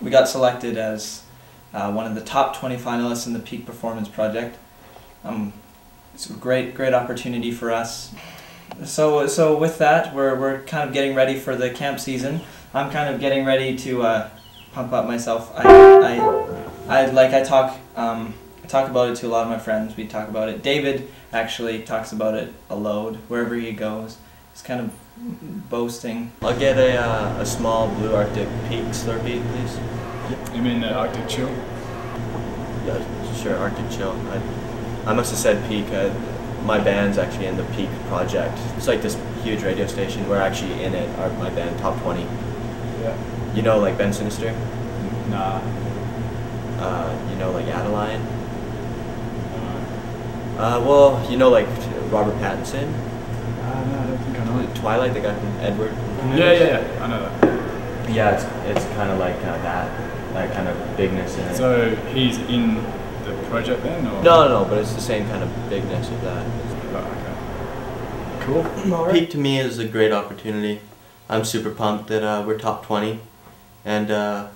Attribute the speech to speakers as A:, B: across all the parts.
A: we got selected as uh, one of the top 20 finalists in the Peak Performance Project. Um, it's a great, great opportunity for us. So, so with that, we're, we're kind of getting ready for the camp season. I'm kind of getting ready to uh, pump up myself. I, I, I like I talk, um, I talk about it to a lot of my friends. We talk about it. David actually talks about it a load wherever he goes. He's kind of boasting.
B: I'll get a, uh, a small blue Arctic Peak Slurpee, please.
C: You mean the Arctic Chill?
B: Yeah, sure, Arctic Chill. I, I must have said Peak. Uh, my band's actually in the Peak project. It's like this huge radio station. We're actually in it. Our, my band, Top 20.
C: Yeah.
B: You know, like Bend Sinister?
C: Nah.
B: Uh, you know, like Adaline? Uh, well, you know, like Robert Pattinson?
C: Uh, no, I don't think I know it.
B: Twilight, the guy from Edward?
C: Yeah, yeah, yeah. I know that.
B: Yeah, it's, it's kind of like uh, that, that kind of bigness in it.
C: So he's in the project then, or?
B: no, no, no, but it's the same kind of bigness of that.
C: Oh, okay. Cool.
B: Peak to me is a great opportunity. I'm super pumped that uh, we're top 20, and uh,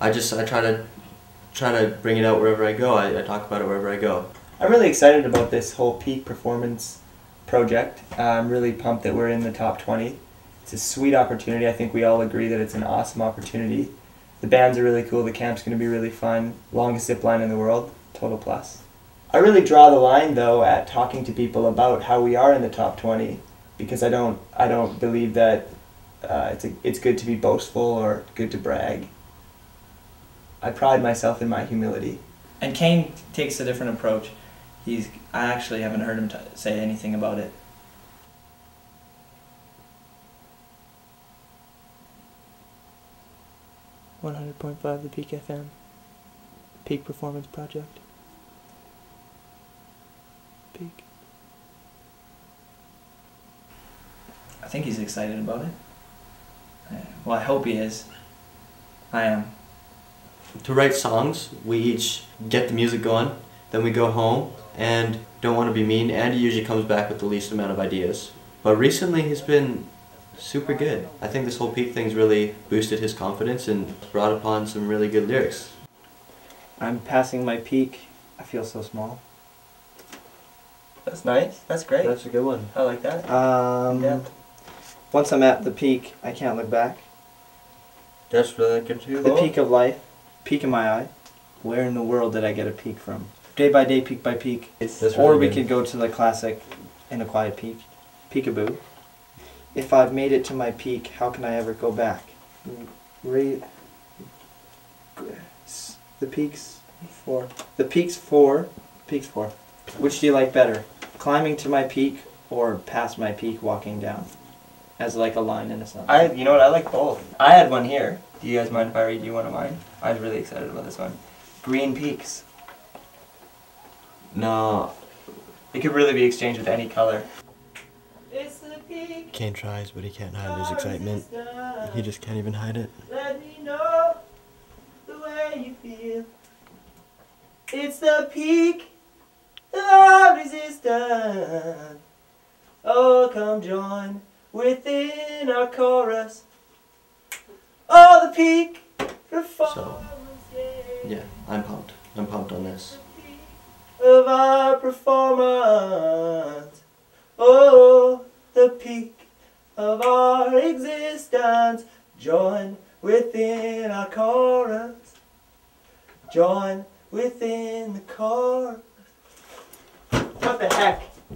B: I just I try to try to bring it out wherever I go. I, I talk about it wherever I go.
D: I'm really excited about this whole peak performance project. I'm really pumped that we're in the top 20. It's a sweet opportunity. I think we all agree that it's an awesome opportunity. The bands are really cool. The camp's going to be really fun. Longest zip line in the world. Total plus. I really draw the line though at talking to people about how we are in the top 20 because I don't I don't believe that uh, it's a, it's good to be boastful or good to brag. I pride myself in my humility.
A: And Cayne takes a different approach. He's I actually haven't heard him t- say anything about it.
E: One hundred point five the Peak FM. Peak Performance Project. Peak.
A: I think he's excited about it. Well, I hope he is. I am.
B: To write songs, we each get the music going, then we go home and don't want to be mean. Andy usually comes back with the least amount of ideas, but recently he's been super good. I think this whole peak thing's really boosted his confidence and brought upon some really good lyrics.
E: I'm passing my peak. I feel so small.
D: That's nice. That's great.
B: That's a good one.
D: I like that.
E: Um,
D: Yeah.
E: Once I'm at the peak, I can't look back.
B: That's really good too.
E: The peak of life, peak in my eye. Where in the world did I get a peak from? Day by day, peak by peak.
B: That's
E: or
B: really
E: we
B: good.
E: could go to the classic in a quiet peak. Peekaboo. If I've made it to my peak, how can I ever go back? Re- the peaks four. The peaks four. Peaks four. Which do you like better? Climbing to my peak or past my peak walking down? As like a line in a sentence.
D: I, you know what? I like both. I had one here. Do you guys mind if I read you one of mine? I was really excited about this one. Green Peaks.
B: No,
D: It could really be exchanged with any color.
B: Cayne tries, but he can't hide his excitement. He just can't even hide it.
D: Let me know the way you feel. It's the peak of resistance. Oh, come join within our chorus. Oh, the peak performance of our performance. Oh, the peak of our existence. Join within our chorus. Join within the chorus. What the heck?